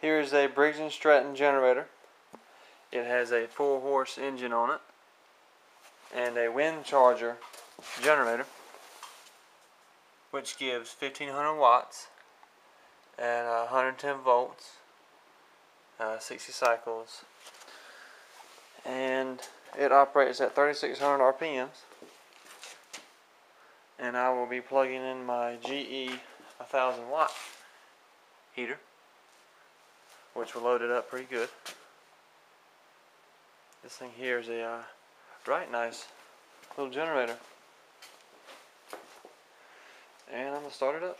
Here's a Briggs & Stratton generator. It has a 4 horse engine on it and a Wincharger generator which gives 1500 watts and uh, 110 volts, uh, 60 cycles, and it operates at 3600 RPMs. And I will be plugging in my GE 1000 watt heater, which will load it up pretty good. This thing here is a uh, right nice little generator. And I'm gonna start it up.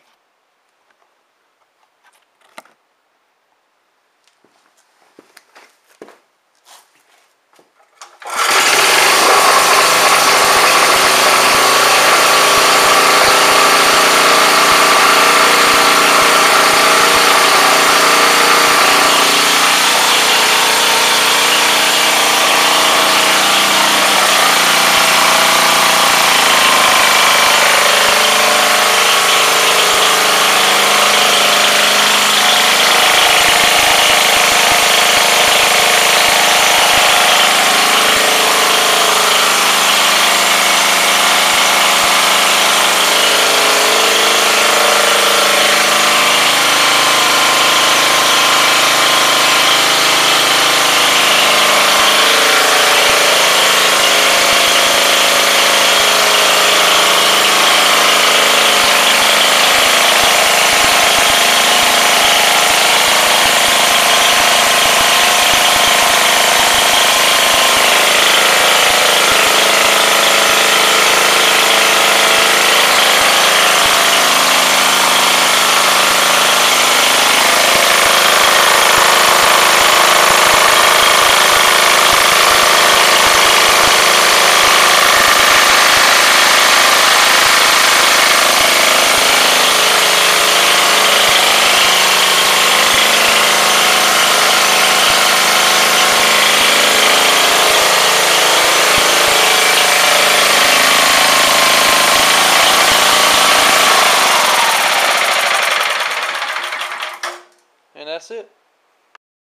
that's it.